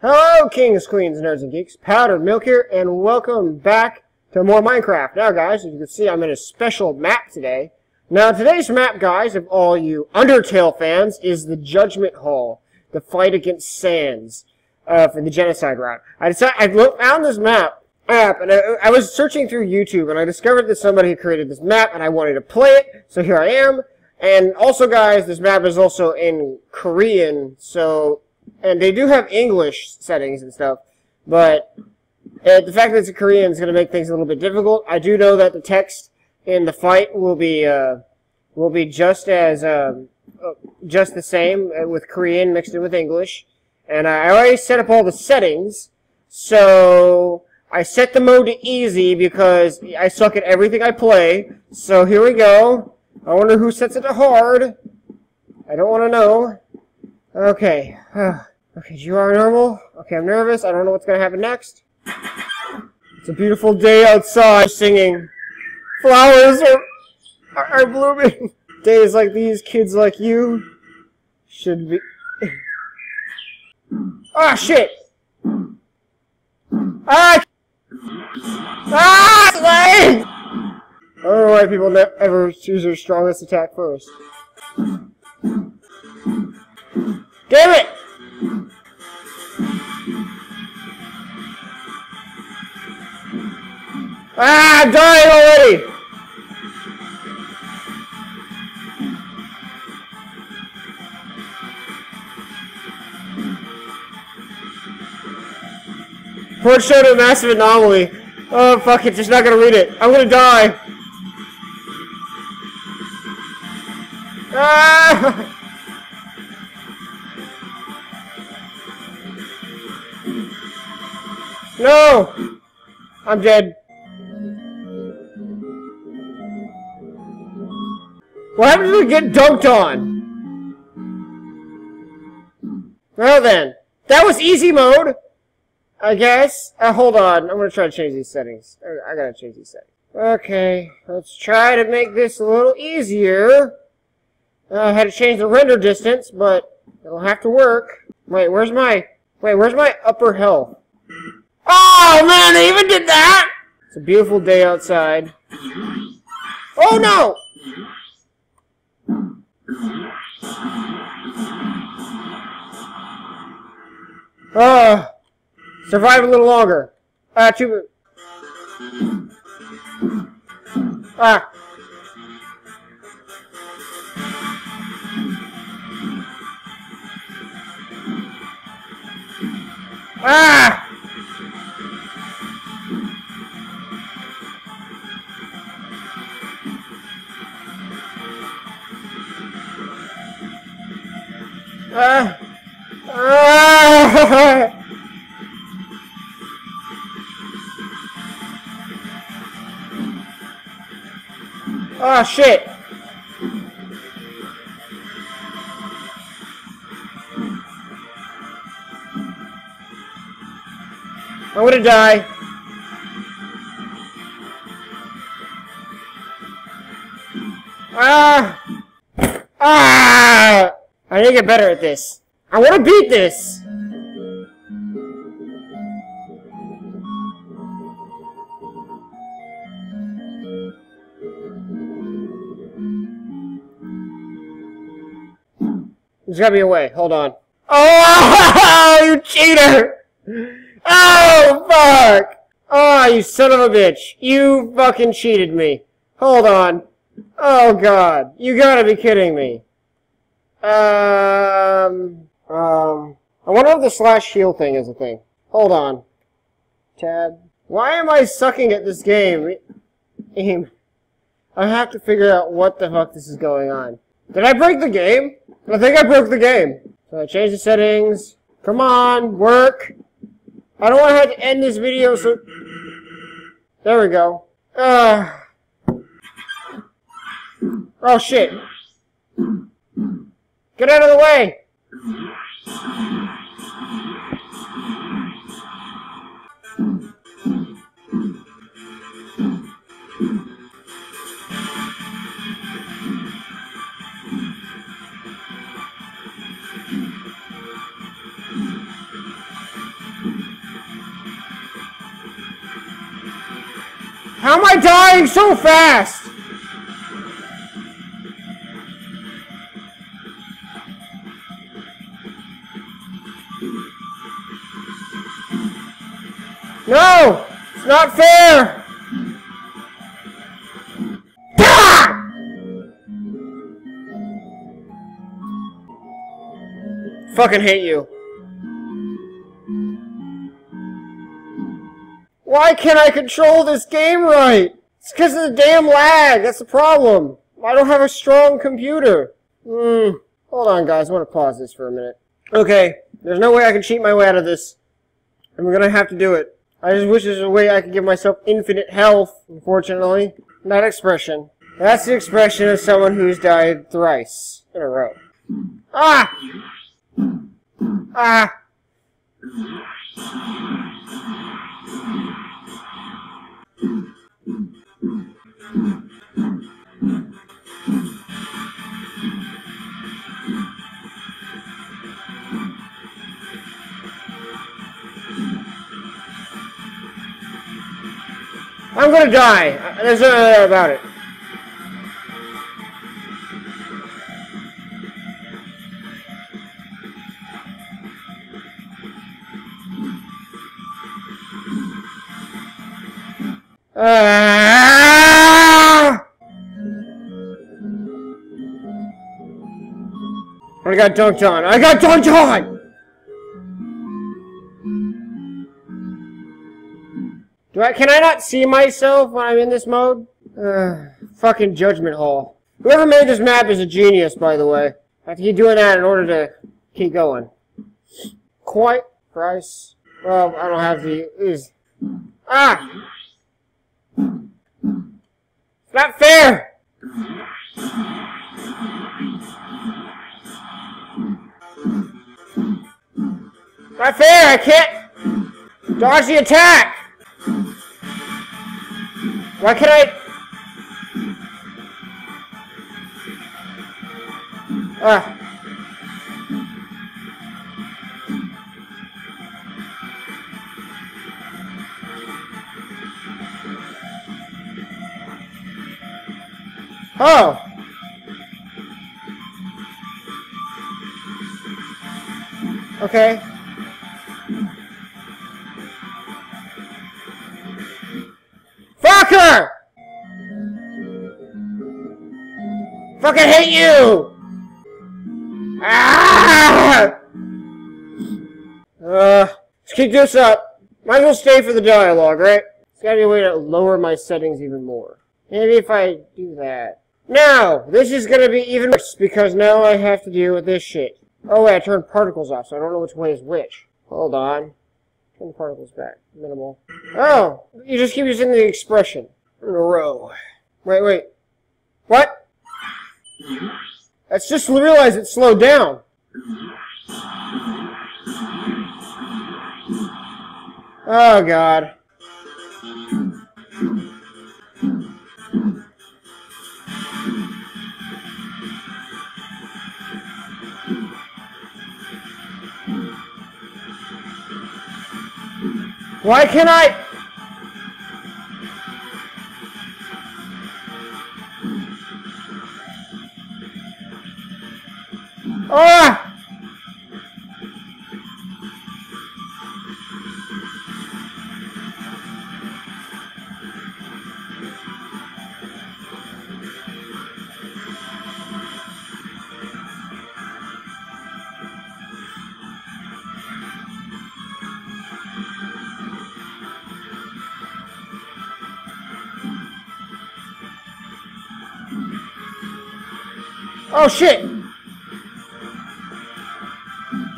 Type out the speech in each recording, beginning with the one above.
Hello, kings, queens, nerds, and geeks. Powdered Milk here, and welcome back to more Minecraft. Now, guys, as you can see, I'm in a special map today. Now, today's map, guys, of all you Undertale fans, is the Judgment Hall, the fight against Sans, uh, for the genocide route. I decided, I found this map, app, and I, I was searching through YouTube, and I discovered that somebody had created this map, and I wanted to play it, so here I am. And also, guys, this map is also in Korean, so and they do have English settings and stuff, but uh, the fact that it's a Korean is going to make things a little bit difficult. I do know that the text in the fight will be uh, will be just as um, uh, just the same uh, with Korean mixed in with English, and I already set up all the settings, so I set the mode to easy because I suck at everything I play. So here we go. I wonder who sets it to hard. I don't want to know. Okay. okay, you are normal. Okay, I'm nervous. I don't know what's to happen next. It's a beautiful day outside singing. Flowers are, are, are blooming. Days like these, kids like you should be... Ah, shit! Ah! Ah! Slay! I don't know why people ever choose their strongest attack first. Damn it! Ah, I'm dying already! Report showed a massive anomaly. Oh, fuck it, just not gonna read it. I'm gonna die. Ah! No! I'm dead. What happened to get dunked on? Well then, that was easy mode, I guess. Uh, hold on, I'm gonna try to change these settings. I gotta change these settings. Okay, let's try to make this a little easier. Uh, I had to change the render distance, but it'll have to work. Wait, where's my... Wait, where's my upper health? Oh, man, they even did that! It's a beautiful day outside. Oh, no! Uh, survive a little longer. Ah, too... Ah. Ah! Ah! Ah! Shit! I'm gonna die. To get better at this. I want to beat this! There's gotta be a way. Hold on. Oh, you cheater! Oh, fuck! Oh, you son of a bitch. You fucking cheated me. Hold on. Oh, God. You gotta be kidding me. Um, um, I wonder if the slash heal thing is a thing. Hold on. Tab. Why am I sucking at this game? Aim. I have to figure out what the fuck this is going on. Did I break the game? I think I broke the game. So I changed the settings. Come on, work. I don't want to have to end this video, so... There we go. Uh... Oh, shit. Get out of the way! How am I dying so fast? No! It's not fair! Ah! Fucking hate you. Why can't I control this game right? It's because of the damn lag. That's the problem. I don't have a strong computer. Hmm. Hold on, guys. I want to pause this for a minute. Okay. There's no way I can cheat my way out of this. And we're gonna have to do it. I just wish there's a way I could give myself infinite health, unfortunately. That expression. That's the expression of someone who's died thrice in a row. Ah! Ah! I'm gonna die. There's no doubt about it. Ah! I got dunked on. I got dunked on! Do I, can I not see myself when I'm in this mode? Fucking Judgment Hall. Whoever made this map is a genius, by the way. I have to keep doing that in order to keep going. Quite price. Well, I don't have the is. Ah! It's not fair! Not fair! I can't dodge the attack! Why can I... Ah. Oh! Okay. Fucker! Fucking hate you! Ah! Uh, let's keep this up. Might as well stay for the dialogue, right? It's gotta be a way to lower my settings even more. Maybe if I do that. Now, this is gonna be even worse, because now I have to deal with this shit. Oh wait, I turned particles off, so I don't know which way is which. Hold on. Turn the particles back. Minimal. Oh! You just keep using the expression. In a row. Wait, wait. What? That's just realize it slowed down. Oh god. Why can't I? Oh shit!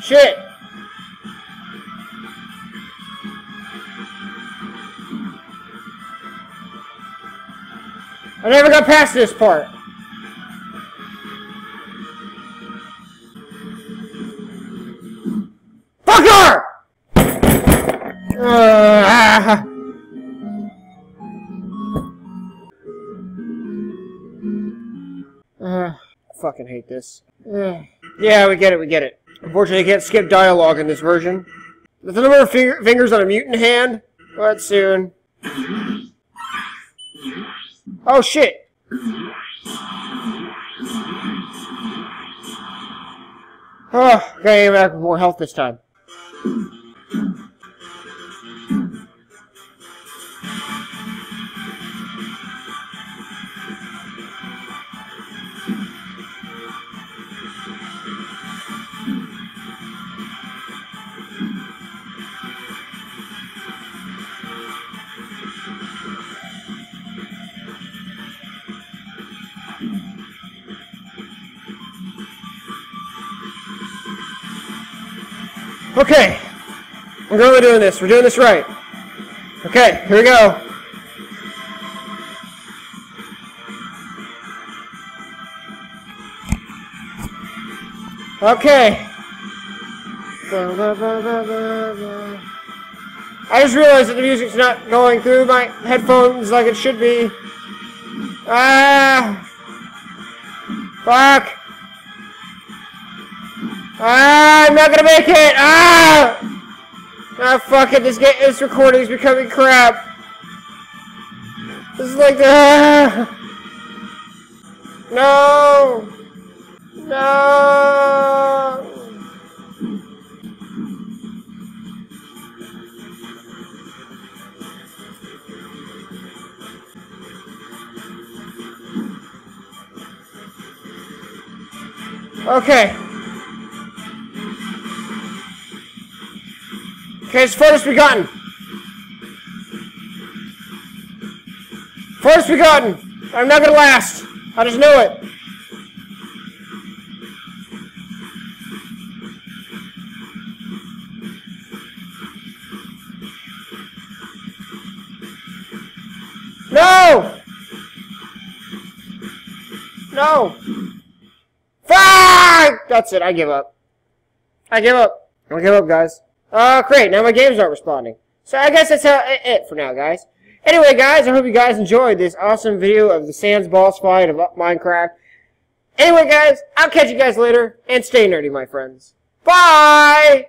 Shit! I never got past this part. Fucker! Uh, ah. fucking hate this. Yeah, we get it, we get it. Unfortunately, I can't skip dialogue in this version. The number of finger fingers on a mutant hand? But soon. Oh, shit! Oh, gotta get back with more health this time. Okay. We're really doing this. We're doing this right. Okay, here we go. Okay. I just realized that the music's not going through my headphones like it should be. Ah! Fuck! Ah, I'm not gonna make it! Ah! Ah, fuck it, this, game, this recording is becoming crap. This is like the... Ah. No! No! Okay. Okay, it's first begotten. First begotten. I'm not gonna last. I just know it. No! No! Fuck! That's it, I give up. I give up. I give up, guys. Uh, great. Now my game's aren't responding. So I guess that's how, it for now, guys. Anyway, guys, I hope you guys enjoyed this awesome video of the Sans boss fight of Minecraft. Anyway, guys, I'll catch you guys later, and stay nerdy, my friends. Bye!